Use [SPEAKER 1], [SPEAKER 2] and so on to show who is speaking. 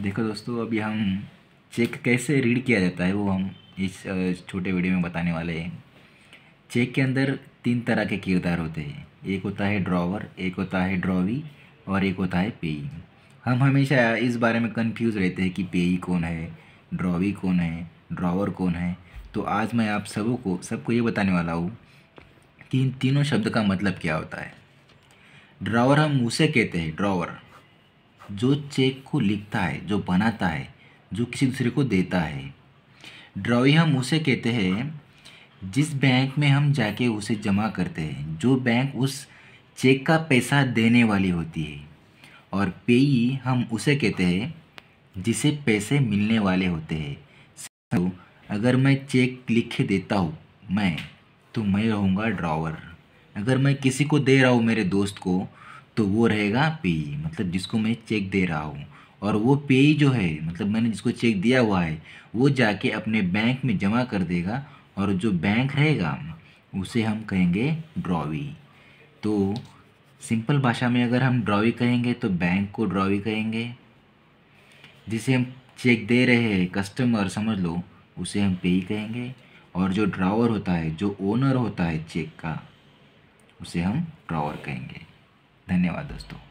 [SPEAKER 1] देखो दोस्तों, अभी हम चेक कैसे रीड किया जाता है वो हम इस छोटे वीडियो में बताने वाले हैं। चेक के अंदर तीन तरह के किरदार होते हैं। एक होता है ड्रॉवर एक होता है ड्रॉवी और एक होता है पेई हम हमेशा इस बारे में कंफ्यूज रहते हैं कि पेई कौन है ड्रॉवी कौन है ड्रॉवर कौन है। तो आज मैं आप सबों को, सबको ये बताने वाला हूँ कि इन तीनों शब्द का मतलब क्या होता है। ड्रॉवर हम उसे कहते हैं ड्रॉवर जो चेक को लिखता है, जो बनाता है, जो किसी दूसरे को देता है। ड्रॉवी हम उसे कहते हैं, जिस बैंक में हम जाके उसे जमा करते हैं, जो बैंक उस चेक का पैसा देने वाली होती है। और पेई हम उसे कहते हैं, जिसे पैसे मिलने वाले होते हैं। तो अगर मैं चेक लिख के देता हूँ, मैं तो मैं रहूँगा ड्रॉवर अगर मैं किसी को दे रहा हूँ, मेरे दोस्त को तो वो रहेगा पेई मतलब जिसको मैं चेक दे रहा हूँ। और वो पेई जो है मतलब मैंने जिसको चेक दिया हुआ है, वो जाके अपने बैंक में जमा कर देगा और जो बैंक रहेगा, उसे हम कहेंगे ड्रॉवी तो सिंपल भाषा में अगर हम ड्रॉवी कहेंगे तो बैंक को ड्रॉवी कहेंगे। जिसे हम चेक दे रहे हैं कस्टमर समझ लो, उसे हम पेई कहेंगे। और जो ड्रावर होता है, जो ओनर होता है चेक का, उसे हम ड्रावर कहेंगे। धन्यवाद दोस्तों।